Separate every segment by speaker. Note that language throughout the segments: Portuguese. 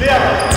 Speaker 1: Dela.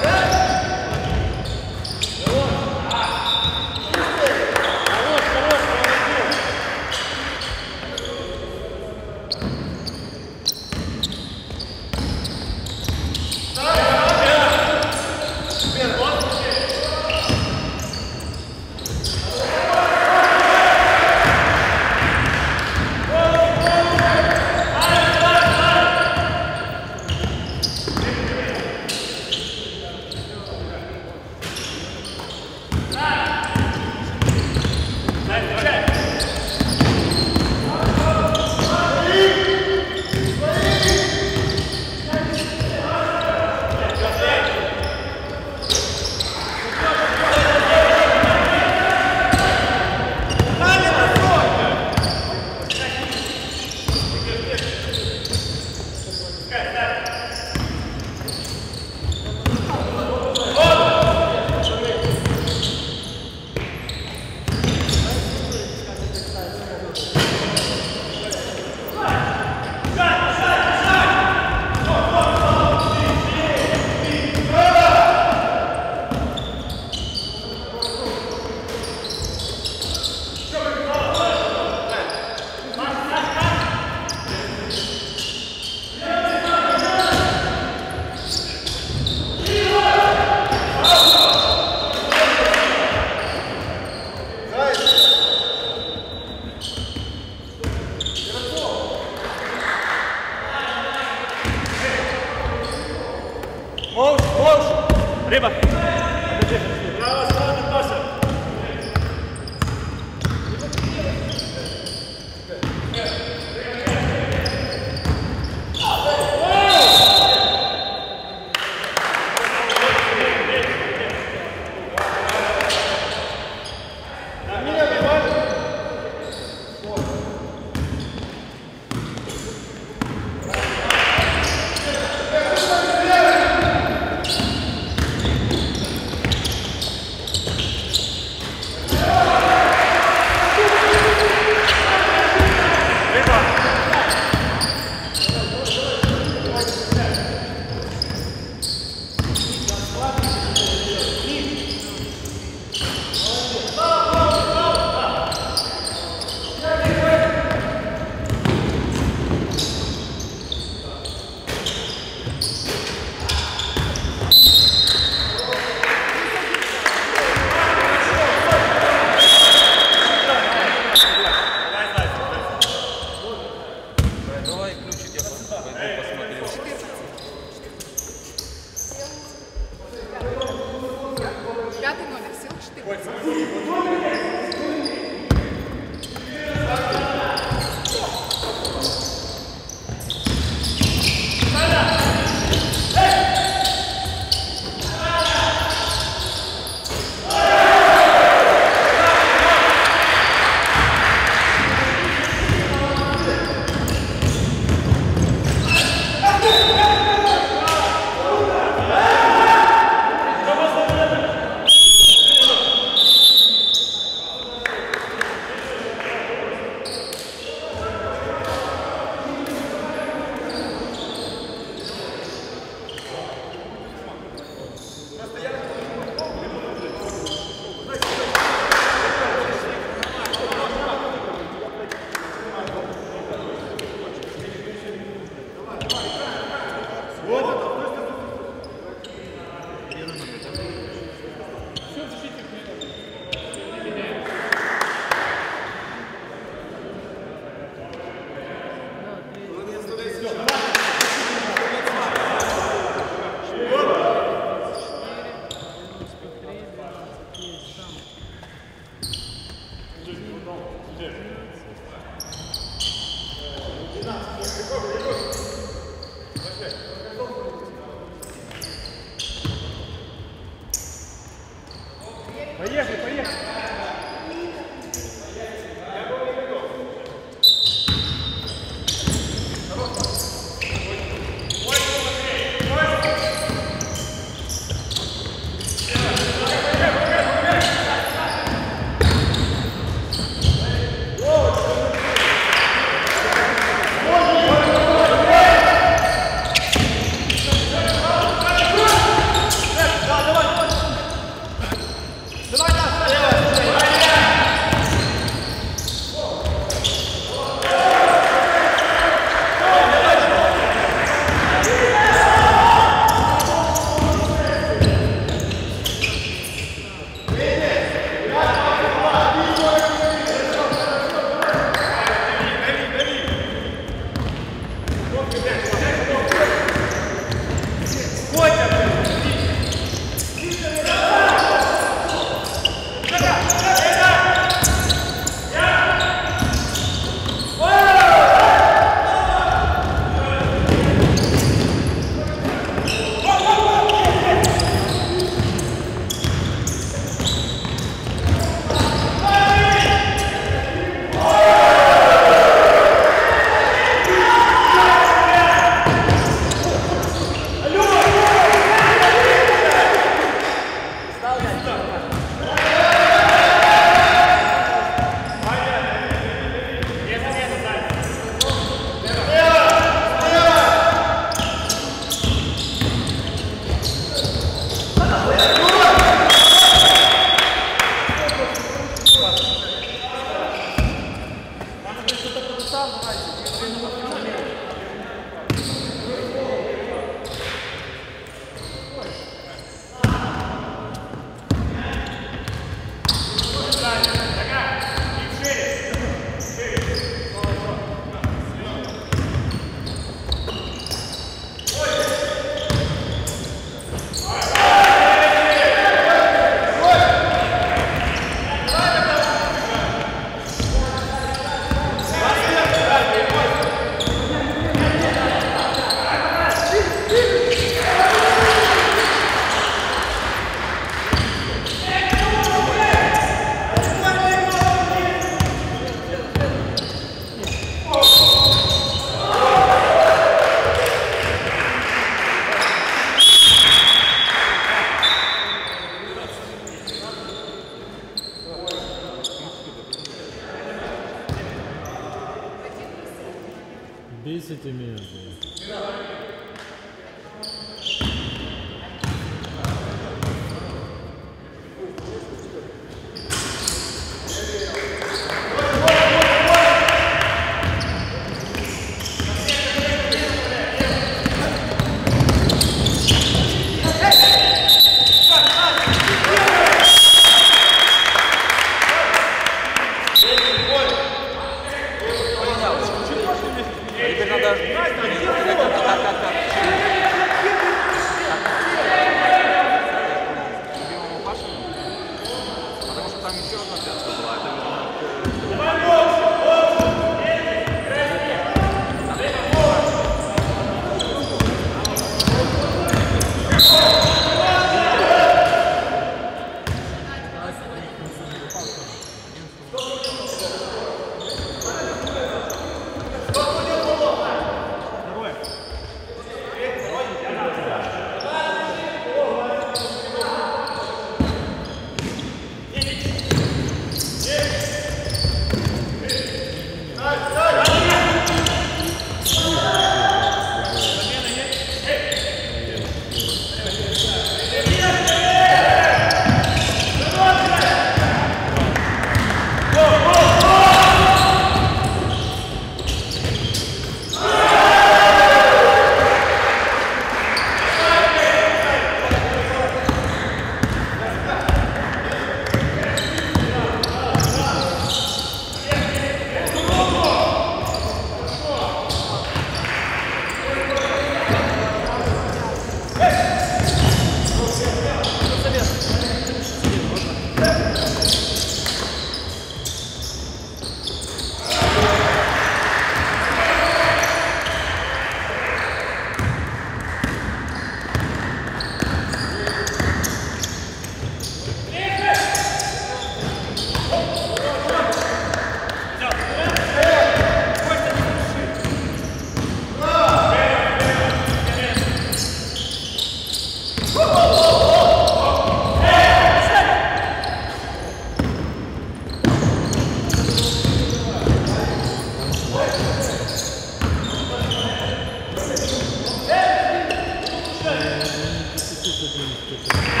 Speaker 1: Thank you.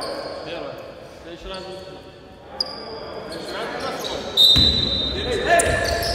Speaker 1: Deixa lá. Deixa lá. Deixa lá.